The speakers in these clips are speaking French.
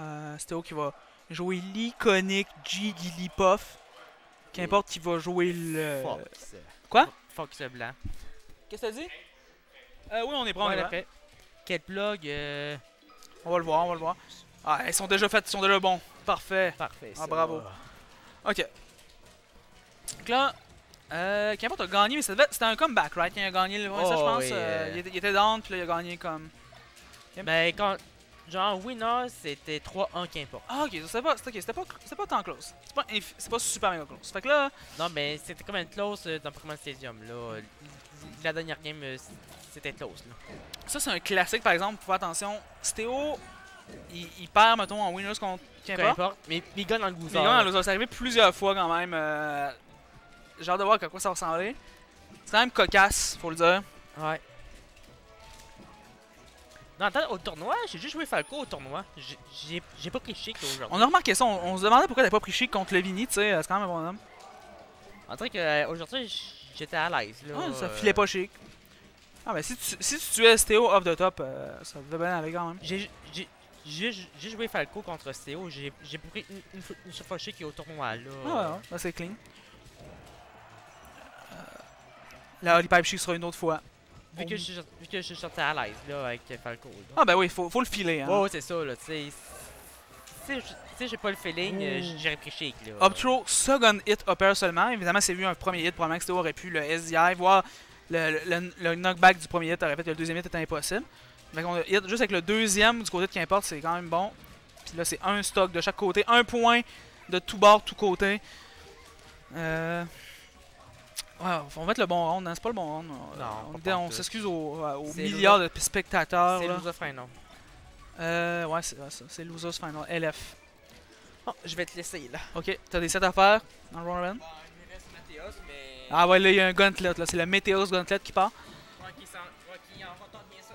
Euh, Stéo qui va jouer l'iconique G Lillipuff. Qu'importe qui va jouer le. Fox. Quoi? Fox blanc. Qu'est-ce que t'as dit? Euh, oui, on est prêt, on Ouais, est prêt. Quel plug euh, On va le voir, on va le voir. Ah, ils sont déjà faits, ils sont déjà bons. Parfait. Parfait. Ah, bravo. Ok. Donc là, euh, qu'importe a gagné, mais ça devait- c'était un comeback, right? Il a gagné le ouais, ça, je Oh, pense. oui, euh, il, était, il était down, puis là, il a gagné comme. Ben, quand. Genre, winner, c'était 3-1 qu'importe. Ah, ok, c'était pas, c'était ok, c'était pas, pas tant close. C'est pas, pas super méga close. Fait que là, Non, mais c'était comme une close euh, dans Pokémon Stadium. Là. La dernière game, euh, c'était close. Là. ça, c'est un classique, par exemple, pour faire attention. Stéo, il, il perd, mettons, en winners contre qu'importe. importe. Mais il gagne dans le loser. là, ça s'est arrivé plusieurs fois quand même. euh, J'ai hâte de voir à quoi ça va ressembler. C'est quand même cocasse, faut le dire. Ouais. Non, attends, au tournoi, j'ai juste joué Falco au tournoi. J'ai- pas pris chic aujourd'hui. On a remarqué ça, on, on se demandait pourquoi t'avais pas pris chic contre Levini, tu sais, c'est quand même un bon homme. En tout cas, aujourd'hui, j'étais à l'aise. là. Ah, ça euh, filait pas chic. Ah, ben si tu, si tu tuais Stéo off the top, euh, ça devait bien aller quand même. J'ai joué Falco contre Stéo. J'ai pris une, une, fois- une seule fois chic au tournoi là. Ah, ouais, ouais, là, c'est clean. Euh, La Holy Pipe chic sera une autre fois. Vu que, je, suis- vu que je suis sorti à l'aise là avec Falco. Là. Ah, ben oui, faut, faut le filer. Hein. Ouais, ouais, c'est ça là, tu sais. Si je- si j'ai pas le feeling, euh, Ouh. j'aurais pris chic là. Up throw, second hit upper seulement. Évidemment, c'est vu un premier hit, probablement que Stéo aurait pu le SDI, voire le, le, le knockback du premier hit aurait fait que le deuxième hit était impossible. Fait qu'on a hit juste avec le deuxième du côté de qu'importe, c'est quand même bon. Puis là, c'est un stock de chaque côté, un point de tout bord, tout côté. Euh... Ouais, faut mettre le bon round, hein, c'est pas le bon round. On- Non, on, on s'excuse aux, aux C'est milliards de spectateurs. C'est loser final. Euh, ouais, c'est ça, c'est Losers Final, LF. Oh, je vais te laisser là. Ok, t'as des sets à faire dans le Round Bon, il me reste Mathéos, mais. Ah ouais, là, il y a un gauntlet, là. C'est le Meteos Gauntlet qui part. Ouais, qui s'en- ouais, qui en bien ça.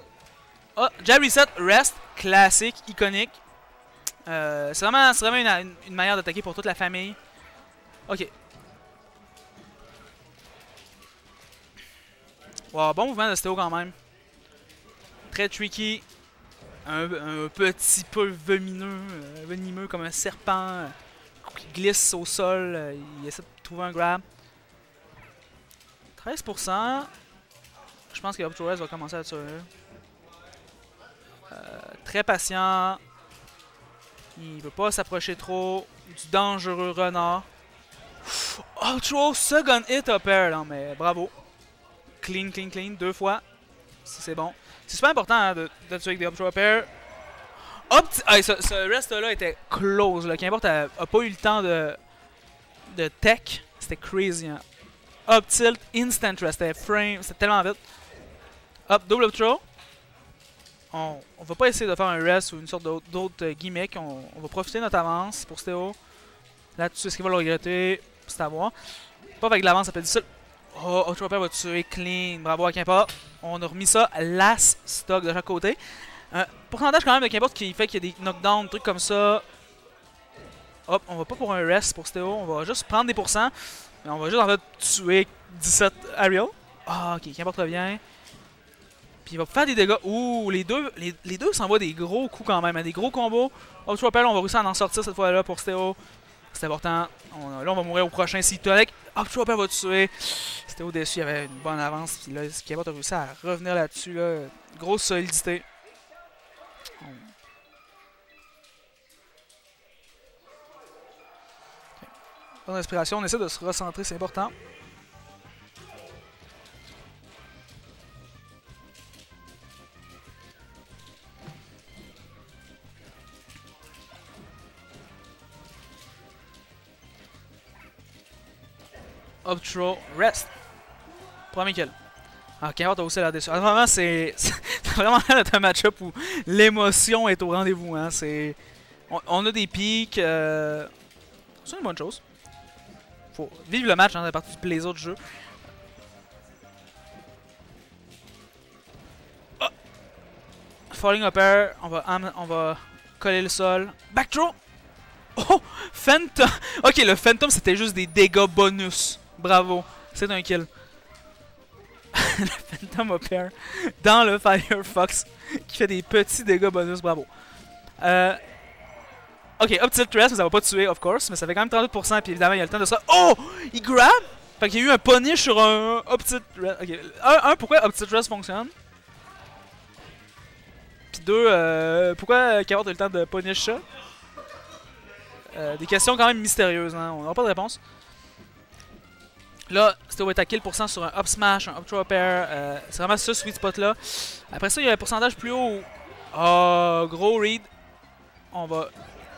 Ah, Jab Reset, Rest, classique, iconique. Euh, c'est vraiment, c'est vraiment une manière d'attaquer pour toute la famille. Ok. Wow, bon mouvement de Stéo quand même. Très tricky. Un, petit peu vemineux, euh, venimeux comme un serpent. euh, qui glisse au sol. euh, il essaie de trouver un grab. 13%. Je pense que Uptroes va commencer à tuer. Très patient. Il veut pas s'approcher trop. Du dangereux renard. Outro, second hit up air, non mais bravo. Clean, clean, clean, deux fois. C'est bon. C'est super important hein, de, tuer avec des up throw up hey, ce, ce rest-là était close. Là. Qu'importe, a, a pas eu le temps de, de tech. C'était crazy. Hein. Up tilt, instant rest. C'était frame, c'était tellement vite. Hop, double up throw. On, on va pas essayer de faire un rest ou une sorte d'autre gimmick. On, va profiter de notre avance pour Stéo. Là-dessus, est-ce qu'il va le regretter C'est à voir. Pas avec l'avance, ça peut être difficile. Oh, Pair va tuer clean. Bravo à qu'importe. On a remis ça last stock de chaque côté. Euh, pourcentage quand même de qu'importe qui fait qu'il y a des knockdowns, trucs comme ça. Hop, on va pas pour un rest pour Stéo. On va juste prendre des pourcents. Mais on va juste en fait tuer 17 Ariel. Ah, ok, qu'importe revient. Puis il va faire des dégâts. Ouh, les deux, les, les deux s'envoient des gros coups quand même, hein, des gros combos. Pair, on va réussir à en sortir cette fois-là pour Stéo. C'est important. Là, on va mourir au prochain. Si Tolek, Ultra Pair va tuer. Stéo déçu, il y avait une bonne avance. Puis là, qui a réussi à revenir là-dessus. Là. Grosse solidité. Bonne respiration, on essaie de se recentrer, c'est important. Up throw, rest. Premier kill. Ah, Kevin t'as aussi la dessus. Ah, vraiment, c'est vraiment un match-up où l'émotion est au rendez-vous. Hein. C'est- On, a des pics. euh, C'est une bonne chose. Faut vivre le match, hein, ça partie du plaisir du jeu. Ah! Falling up air, on va, on va coller le sol. Back throw! Oh! Phantom! Ok, le Phantom c'était juste des dégâts bonus. Bravo, c'est un kill. le Phantom dans le Firefox qui fait des petits dégâts bonus. Bravo. Euh, Ok, up tilt rest, mais ça va pas tuer, of course. Mais ça fait quand même 38%, puis évidemment, il y a le temps de ça. Oh! Il grab! Fait qu'il y a eu un punish sur un up. Ok, un, pourquoi up fonctionne? Puis deux, euh, pourquoi Kavort a eu le temps de punish ça? Euh, des questions quand même mystérieuses, hein. On n'aura pas de réponse. Là, c'était attack kill pourcent sur un up smash, un up throw pair. Euh, c'est vraiment ce sweet spot là. Après ça, il y a un pourcentage plus haut. Oh, gros read. On va.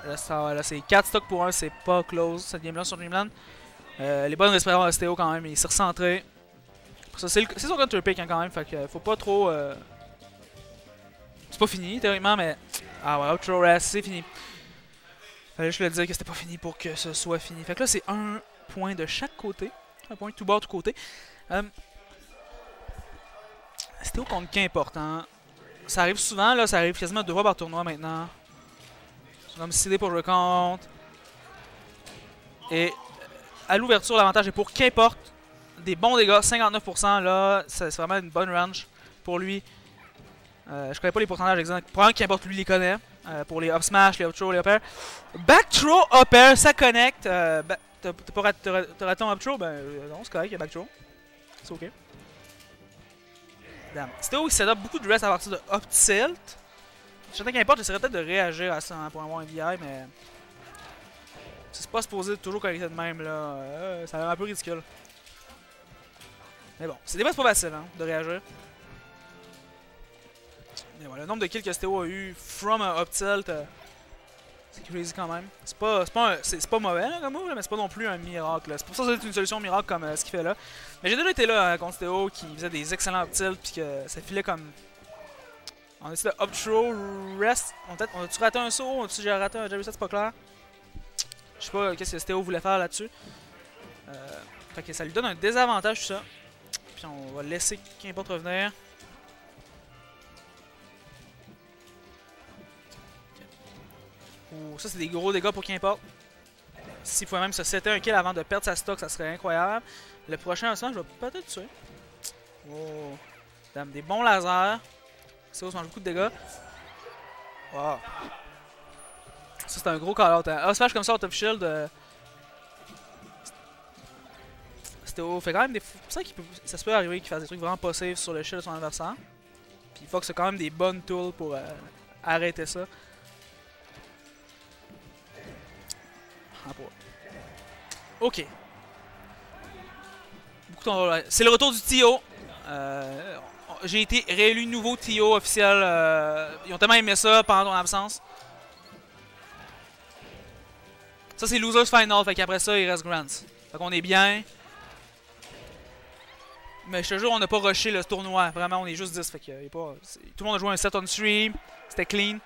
Là, là c'est 4 stocks pour 1, c'est pas close cette game là sur Dreamland. Euh, les bonnes respirations de Stéo quand même, il s'est recentré. C'est son counter pick hein, quand même, fait que faut pas trop. Euh... C'est pas fini théoriquement, mais. Ah ouais, up throw rest, c'est fini. Fallait juste le dire que c'était pas fini pour que ce soit fini. Fait que là, c'est un point de chaque côté. Un point tout bas, tout côté. Euh, C'était au contre qu'importe. Ça arrive souvent, là, ça arrive quasiment deux fois par tournoi maintenant. Comme CD pour jouer contre. Et à l'ouverture, l'avantage est pour qu'importe. Des bons dégâts, 59%. Là, c'est vraiment une bonne range pour lui. Euh, je connais pas les pourcentages exacts. Probablement qu'importe lui les connaît. Euh, pour les up smash, les up throw, les up air. Back throw, up ça connecte. Euh, T'as pas raté, ton up throw? Ben euh, non, c'est correct, il y a back. C'est ok. Damn. Où il set up beaucoup de rest à partir de up tilt. Sais qu'importe, j'essaierais peut-être de réagir à ça hein, pour avoir un VI, mais. C'est pas supposé toujours connecter de même là. Euh, ça a l'air un peu ridicule. Mais bon, c'est des fois pas facile hein, de réagir. Mais voilà, le nombre de kills que Stéo a eu from un up tilt. Euh, c'est crazy quand même. C'est pas, pas, pas mauvais là, comme move, mais c'est pas non plus un miracle. C'est pour ça que c'est une solution miracle comme euh, ce qu'il fait là. Mais j'ai déjà été là hein, contre Théo qui faisait des excellents tilts puis que ça filait comme. On a essayé de up throw, rest. On a-tu raté un saut On a-tu déjà raté un Jerry c'est pas clair Je sais pas qu'est-ce que Théo voulait faire là-dessus. Euh, fait que ça lui donne un désavantage tout ça. Puis on va laisser qu'importe revenir. Ça, c'est des gros dégâts pour qu'importe. S'il pouvait même se setter un kill avant de perdre sa stock, ça serait incroyable. Le prochain instant, je vais peut-être tuer. Oh. Dame, des bons lasers. Ça, mange beaucoup de dégâts. Wow. Ça, c'est un gros call-out. Hein. Ah, se comme ça au top shield. Euh... C'était fait quand même des. C'est ça, peut... ça se peut arriver qu'il fasse des trucs vraiment pas safe sur le shield de son adversaire. Puis il faut que c'est quand même des bonnes tools pour euh, arrêter ça. Ok. C'est le retour du TO. Euh, J'ai été réélu nouveau TO officiel. Euh, ils ont tellement aimé ça pendant ton absence. Ça, c'est Losers Final. Fait qu'après ça, il reste Grants. Fait qu'on est bien. Mais je te jure, on n'a pas rushé le tournoi. Vraiment, on est juste 10. Fait que, y a pas, tout le monde a joué un set on stream. C'était clean.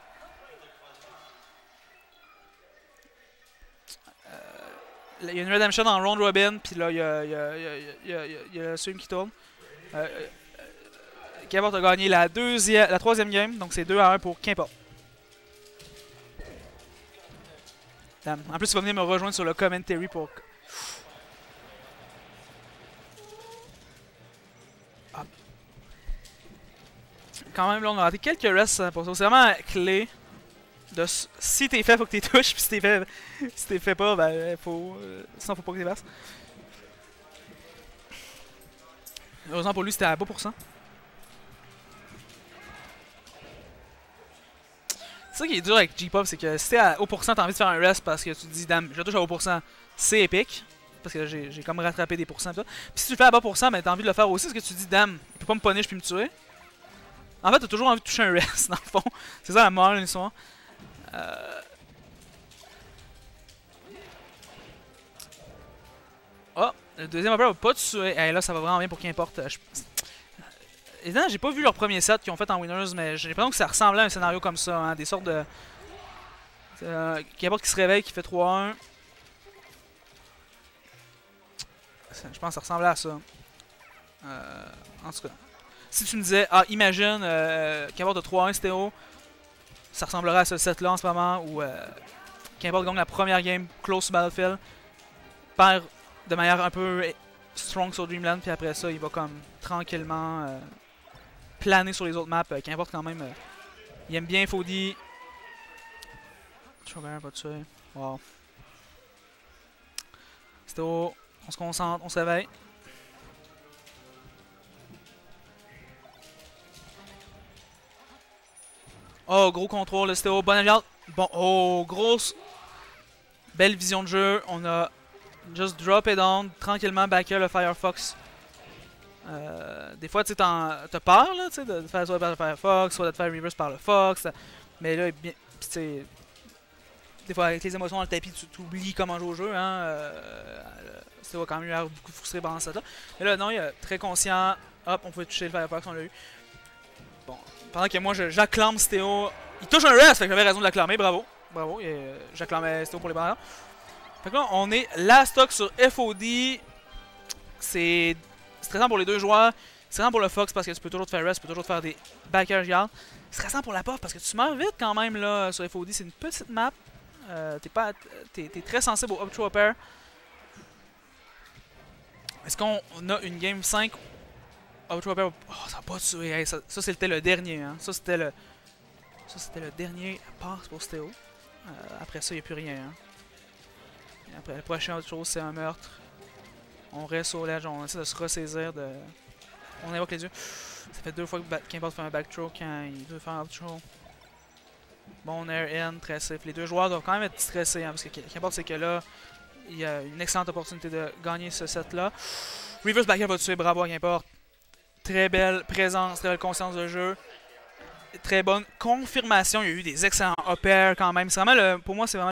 Il y a une redemption en round robin, puis là, il y a, il swing qui tourne. Euh, euh, a gagné la, deuxième, la troisième game, donc c'est 2 à 1 pour qu'importe. En plus, il va venir me rejoindre sur le commentary pour... Ah. Quand même, là, on a raté quelques rests hein, pour ça. C'est vraiment clé si t'es fait, faut que t'es touches, puis si t'es fait, si t'es fait pas, ben faut. Euh, sinon faut pas que t'es verses. Heureusement pour lui c'était à bas pour ça. C'est ça qui est dur avec G-Pop, c'est que si t'es à haut pourcent, t'as envie de faire un rest parce que tu te dis, damn, je touche à haut pourcent, c'est épique. Parce que j'ai comme rattrapé des pourcents. Puis si tu le fais à bas pourcent, ben t'as envie de le faire aussi parce que tu te dis, damn, il peut pas me punish puis me tuer. En fait, t'as toujours envie de toucher un rest, dans le fond. C'est ça la morale de l'histoire. Euh... Oh, le deuxième upper va pas tuer. Et là, ça va vraiment bien pour qu'importe. Je... Évidemment, j'ai pas vu leur premier set qu'ils ont fait en winners, mais j'ai l'impression que ça ressemblait à un scénario comme ça. Hein, des sortes de. Euh, qui se réveille, qui fait 3-1. Je pense que ça ressemblait à ça. Euh, en tout cas. Si tu me disais, ah, imagine, euh, de 3-1 stéo, ça ressemblerait à ce set-là en ce moment où euh, qu'importe gagne la première game close Battlefield, perd de manière un peu strong sur Dreamland, puis après ça, il va comme tranquillement euh, planer sur les autres maps. Euh, qu'importe quand même, il aime bien Fody. Strawberry va tuer. Wow. On se concentre, on s'éveille. Oh, gros contrôle, le Stéo, bonne aviate. Bon, oh, grosse. Belle vision de jeu. On a just drop it down, tranquillement backer le Firefox. Euh, des fois, tu t'as peur là, de faire soit par le Firefox, soit de faire reverse par le Fox. Mais là, bien, des fois, avec les émotions dans le tapis, tu t'oublies comment jouer au jeu. Hein, euh, va quand même l'air beaucoup frustré pendant ça. Mais là, non, il est très conscient. Hop, on pouvait toucher le Firefox, on l'a eu. Bon, pendant que moi, j'acclame Stéo. Il touche un rest, fait que j'avais raison de l'acclamer, bravo. Bravo, j'acclamais Stéo pour les barres. Fait que là, on est la stock sur FOD. C'est stressant pour les deux joueurs. Stressant pour le Fox parce que tu peux toujours te faire rest, tu peux toujours te faire des backers yards. Stressant pour la porte parce que tu meurs vite quand même là sur FOD. C'est une petite map. Euh, t'es pas, es, très sensible au up upper. Est-ce qu'on a une game 5 up upper? Oh, ça n'a pas tué. ça, c'était le dernier. Hein. Ça c'était le, ça c'était le dernier pass pour Stéo. Euh, après ça, il n'y a plus rien. Hein. après, la prochaine chose, c'est un meurtre. On reste au ledge, on essaie de se ressaisir. De... On évoque les yeux. Ça fait deux fois que Kimball fait un back throw quand il veut faire un throw. Bon air in, très safe. Les deux joueurs doivent quand même être stressés, hein, parce que qu'importe c'est que là, il y a une excellente opportunité de gagner ce set-là. Reverse backer va tuer, bravo qu'importe. Très belle présence, très belle conscience de jeu. Très bonne confirmation, il y a eu des excellents up quand même. Vraiment pour moi, c'est vraiment